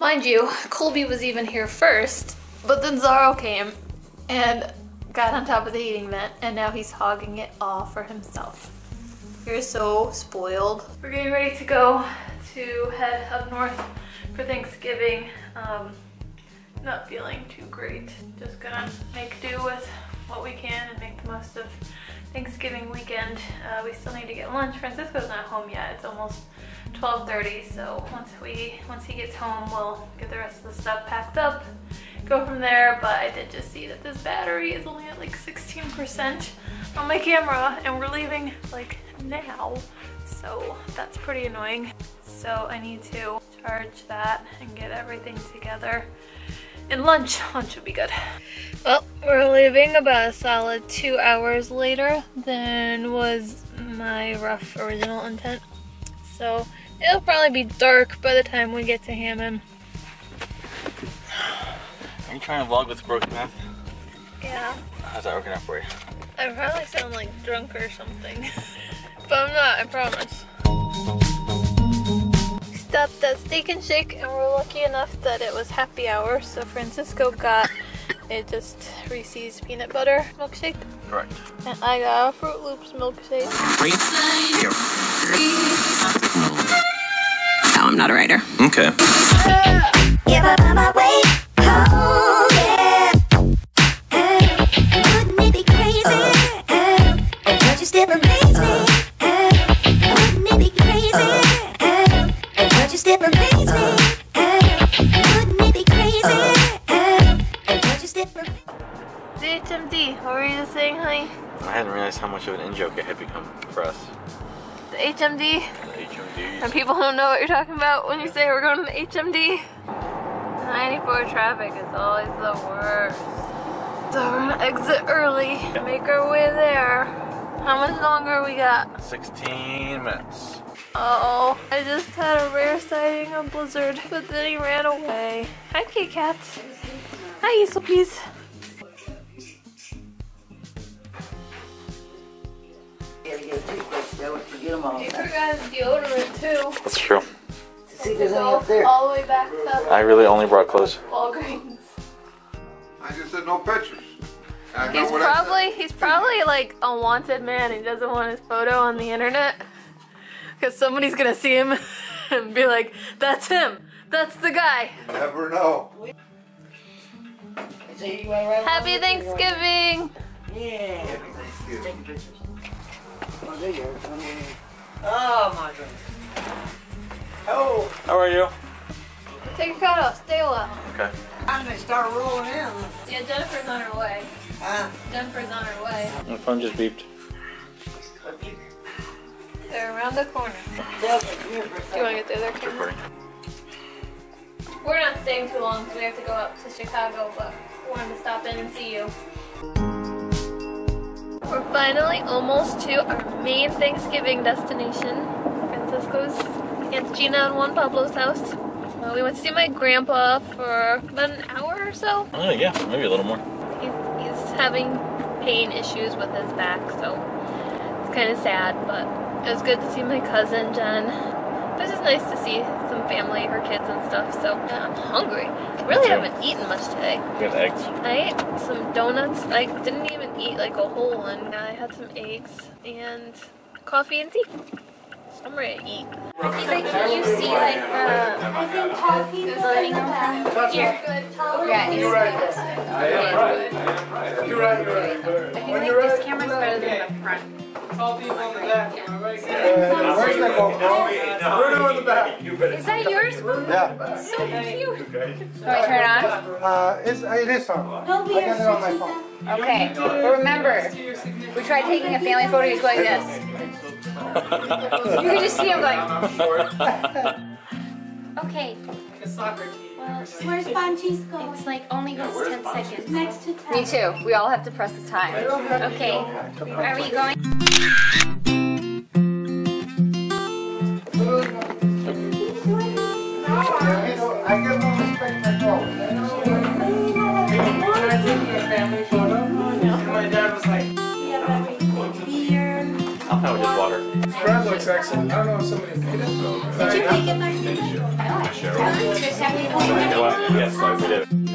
Mind you, Colby was even here first, but then Zaro came and got on top of the heating vent and now he's hogging it all for himself. You're so spoiled. We're getting ready to go to head up north for Thanksgiving. Um, not feeling too great. Just gonna make do with what we can and make the most of Thanksgiving weekend. Uh, we still need to get lunch. Francisco's not home yet. It's almost 12.30, so once we once he gets home, we'll get the rest of the stuff packed up, go from there. But I did just see that this battery is only at like 16% on my camera, and we're leaving like now, so that's pretty annoying. So I need to charge that and get everything together. And lunch, lunch would be good. Well, we're leaving about a solid two hours later than was my rough original intent. So it'll probably be dark by the time we get to Hammond. Are you trying to vlog with broken math? Yeah. How's that working out for you? I probably sound like drunk or something. but I'm not, I promise. Stopped at Steak and Shake and we're lucky enough that it was happy hour. So Francisco got a just Reese's peanut butter milkshake. Correct. And I got a Froot Loops milkshake. No, I'm not a writer. Okay. Give HMD, what were you just saying, honey? I hadn't realized how much of an in joke it had become for us. The HMD? The HMDs. And people don't know what you're talking about when you say we're going to the HMD. 94 traffic is always the worst. So we're gonna exit early, make our way there. How much longer we got? 16 minutes. Oh, I just had a rare sighting of Blizzard, but then he ran away. Hi, Kit Kats. Hi, Easelpeas. Gotta get a toothbrush though, to get them all. You forgot deodorant too. That's true. See there's any up there. all the way back to I really only brought clothes. Walgreens. I just said no pictures. He's what I said. probably he's probably like a wanted man. He doesn't want his photo on the internet because somebody's gonna see him and be like, "That's him. That's the guy." Never know. So you wanna ride Happy along with me, or you wanna- Thanksgiving. Yeah. Thank you. Taking pictures. Oh, there you are. Oh my goodness. Oh, How are you? Take a coat off. Stay a while. Okay. I'm gonna start rolling in. Yeah, Jennifer's on her way. Ah, Jennifer's on her way. My phone just beeped. They're around the corner. Delta, come here for a Do you want to get through there, It's Kim? recording. We're not staying too long because we have to go up to Chicago, but wanted to stop in and see you. Finally almost to our main Thanksgiving destination, Francisco's, Aunt Gina and Juan Pablo's house. Uh, we went to see my grandpa for about an hour or so. Oh yeah, maybe a little more. He's, he's having pain issues with his back, so it's kind of sad, but it was good to see my cousin Jen. It was just nice to see some family, her kids and stuff, so yeah, I'm hungry. Really too. haven't eaten much today. We got eggs. I ate some donuts. I didn't even eat like a whole one. I had some eggs and coffee and tea. I'm ready to eat. I think like can you see like the the lighting on that? Here. Yeah, You're right. I am right. I am right. You're right. You're right. I think like this camera's better than the front. All people in the back. Am I? Where's that phone? Bruno in the back. Is that yours? Yeah. So cute. Do I turn it on? Uh, it's, it is on. I got it on my phone. Okay. But remember, we tried taking a family photo. He's going this. You can just see him going. Okay. Soccer team. Where's Bonji's going? It's like only goes 10 seconds. Next to Me too. We all have to press the time. Okay. Are we going? I get no respect for phone. When I took a family photo, my dad was like, beer. I'll have just water. bread looks excellent. I don't know if somebody made it. Did you make it, Yes, I did.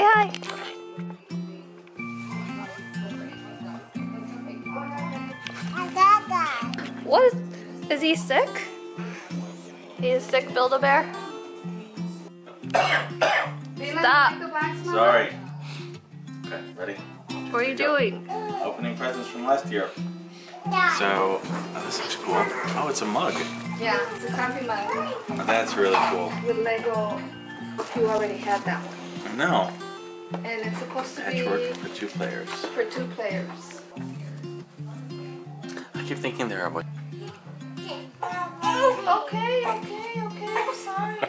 Say hi. What is, is he sick? He's sick, Build-A-Bear? Stop. Sorry. Okay, ready? What are you doing? Opening presents from last year. So, oh, this looks cool. Oh, it's a mug. Yeah, it's a coffee mug That's really cool. with Lego. You already had that one. No. And it's supposed to be Patchwork for two players. for two players. I keep thinking there are. Okay, okay, okay. I'm sorry.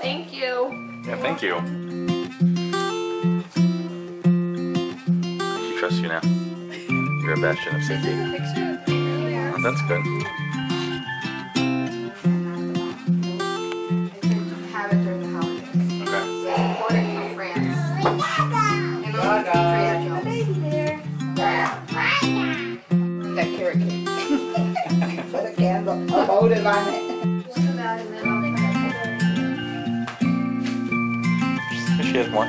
Thank you. Yeah, thank you. She trusts you now. You're a bastion of safety. Picture of me earlier. Oh, that's good. That carrot cake. Put a candle, a motive on it. She has more.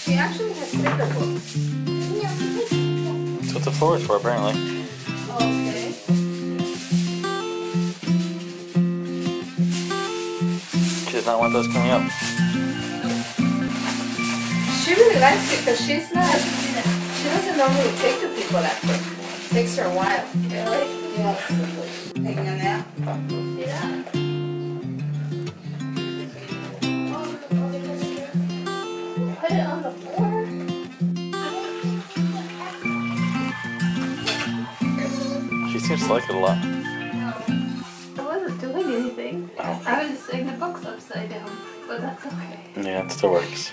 She actually has sticker books. That's what the floor is for, apparently. Oh, okay. She does not want those coming up. She really likes it because she's not, she doesn't normally take to people that quick. Takes her a while. Really? Yeah. Taking a nap. Yeah. Put it on the floor. She seems to like it a lot. I wasn't doing anything. I was just saying the book's upside down, but that's okay. Yeah, it still works.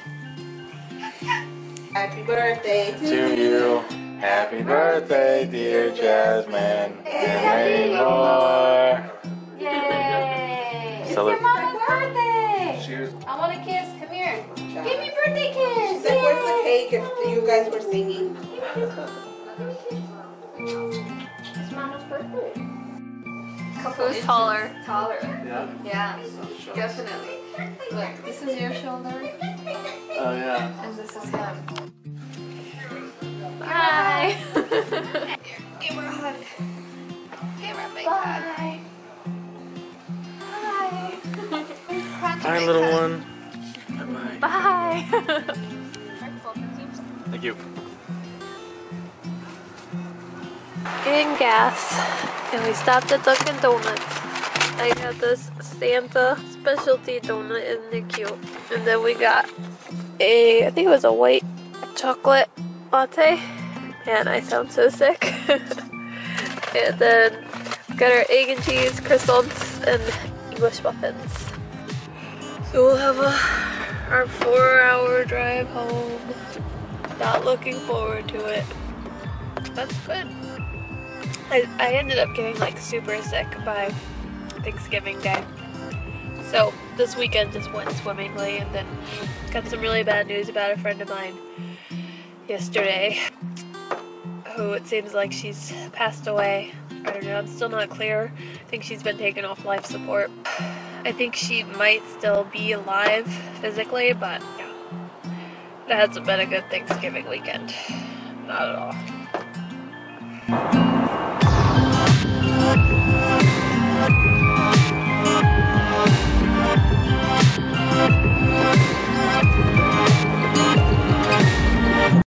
Happy birthday to To you, happy birthday, dear Jasmine, and many more. Yay! It's Cele- your mama's birthday! Cheers. I want a kiss. Come here. Give me birthday kiss. She said, where's the cake if you guys were singing? It's mama's birthday. Couple Who's taller? Taller. Yeah. Yeah, definitely. Look, this is your shoulder, Oh yeah. and this is him. Give her a big hug. Bye. Hi. Hi, little one. Bye Bye. Thank you. Getting gas, and we stopped at Dunkin' Donuts. I got this Santa specialty donut, isn't it cute? And then we got a, I think it was a white chocolate latte. Man, I sound so sick. and then got our egg and cheese croissants and English muffins. So we'll have a, our four hour drive home. Not looking forward to it. That's good. I, I ended up getting like super sick by Thanksgiving Day. So this weekend just went swimmingly and then got some really bad news about a friend of mine yesterday who it seems like she's passed away. I don't know, I'm still not clear. I think she's been taken off life support. I think she might still be alive physically, but yeah. It hasn't been a good Thanksgiving weekend. Not at all.